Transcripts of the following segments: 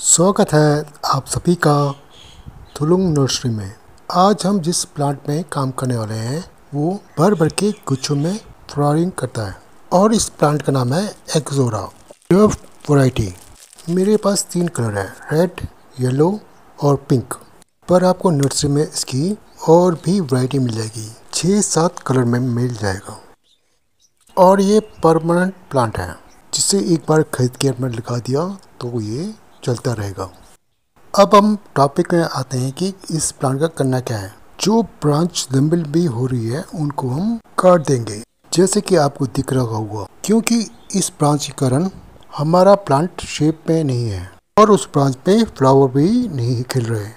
स्वागत है आप सभी का थुलुंग नर्सरी में। आज हम जिस प्लांट में काम करने वाले हैं, वो भर भर के गुच्छों में फ्लॉरिंग करता है और इस प्लांट का नाम है एक्जोरा वैरायटी मेरे पास तीन कलर है, रेड, येलो और पिंक। पर आपको नर्सरी में इसकी और भी वैरायटी मिल जाएगी। छः सात कलर में मिल जाएगा। और ये परमानेंट प्लांट है, जिसे एक बार खरीद के अपने लगा दिया तो ये चलता रहेगा। अब हम टॉपिक में आते हैं कि इस प्लांट का करना क्या है। जो ब्रांच लंबी लंबी हो रही है, उनको हम काट देंगे। जैसे कि आपको दिख रहा होगा, क्योंकि इस ब्रांच के कारण हमारा प्लांट शेप में नहीं है और उस ब्रांच पे फ्लावर भी नहीं खिल रहे।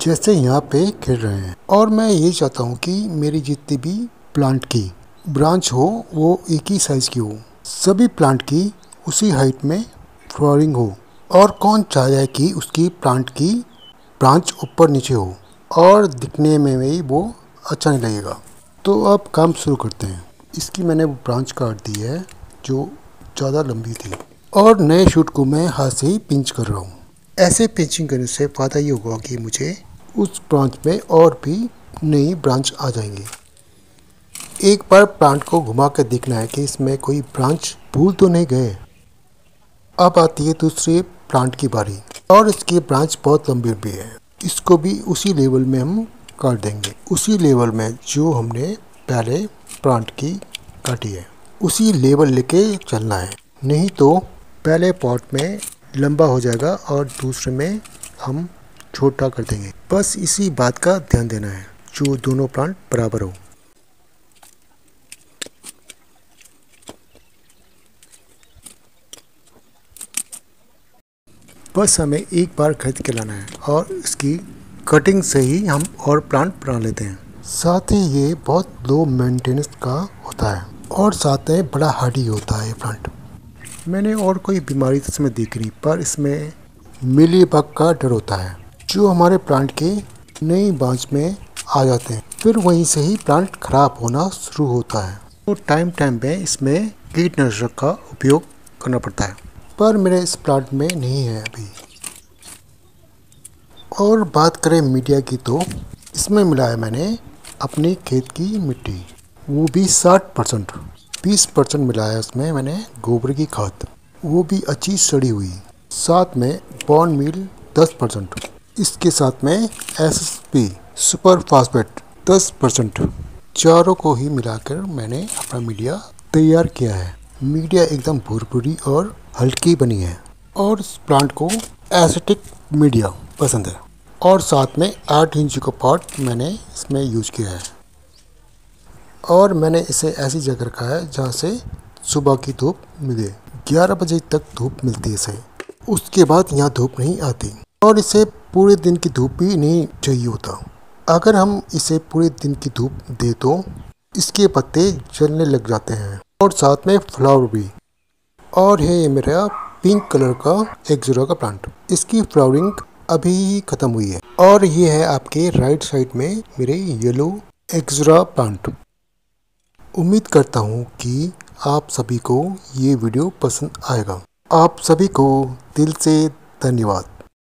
जैसे यहाँ पे खिल रहे हैं। और मैं ये चाहता हूँ कि मेरी जितनी भी प्लांट की ब्रांच हो, वो एक ही साइज़ की हो। सभी प्लांट की उसी हाइट में फ्लोरिंग हो। और कौन चाहे कि उसकी प्लांट की ब्रांच ऊपर नीचे हो। और दिखने में भी वो अच्छा नहीं लगेगा। तो अब काम शुरू करते हैं। इसकी मैंने वो ब्रांच काट दी है, जो ज़्यादा लंबी थी। और नए शूट को मैं हाथ से ही पिंच कर रहा हूँ। ऐसे पिंचिंग करने से फ़ायदा ये होगा कि मुझे उस ब्रांच में और भी नई ब्रांच आ जाएँगी। एक बार प्लांट को घुमा कर देखना है कि इसमें कोई ब्रांच भूल तो नहीं गए। अब आती है दूसरे प्लांट की बारी और इसकी ब्रांच बहुत लंबी भी है। इसको भी उसी लेवल में हम काट देंगे। उसी लेवल में जो हमने पहले प्लांट की काटी है, उसी लेवल लेके चलना है। नहीं तो पहले पॉट में लंबा हो जाएगा और दूसरे में हम छोटा कर देंगे। बस इसी बात का ध्यान देना है, जो दोनों प्लांट बराबर हो। बस हमें एक बार खरीद के लाना है और इसकी कटिंग से ही हम और प्लांट बना लेते हैं। साथ ही ये बहुत लो मेंटेनेंस का होता है और साथ में बड़ा हार्डी होता है ये प्लांट मैंने और कोई बीमारी तो इसमें देख नहीं, पर इसमें मिली बग का डर होता है, जो हमारे प्लांट के नई बांच में आ जाते हैं। फिर वहीं से ही प्लांट खराब होना शुरू होता है। तो टाइम टाइम पे इसमें कीटनाशक का उपयोग करना पड़ता है। पर मेरे इस प्लांट में नहीं है अभी। और बात करें मीडिया की तो इसमें मिलाया मैंने अपनी खेत की मिट्टी। वो भी साठ परसेंट बीस परसेंट मिलाया उसमें मैंने गोबर की खाद। वो भी अच्छी सड़ी हुई। साथ में बॉन मील दस परसेंट, इसके साथ में S S P super phosphate दस परसेंट, चारों को ही मिलाकर मैंने अपना मीडिया तैयार किया है। मीडिया एकदम भूरभूरी और हल्की बनी है। और इस प्लांट को एसिटिक मीडिया पसंद है। और साथ में आठ इंच का पॉट मैंने इसमें यूज़ किया है। और मैंने इसे ऐसी जगह रखा है जहाँ से सुबह की धूप मिले। 11 बजे तक धूप मिलती है इसे। उसके बाद यहाँ धूप नहीं आती। और इसे पूरे दिन की धूप भी नहीं चाहिए होता। अगर हम इसे पूरे दिन की धूप दे तो इसके पत्ते जलने लग जाते हैं। और साथ में फ्लावर भी। और है ये मेरा पिंक कलर का एक्जोरा का प्लांट इसकी फ्लावरिंग अभी खत्म हुई है। और ये है आपके राइट साइड में मेरे येलो एक्जरा प्लांट उम्मीद करता हूँ कि आप सभी को ये वीडियो पसंद आएगा। आप सभी को दिल से धन्यवाद।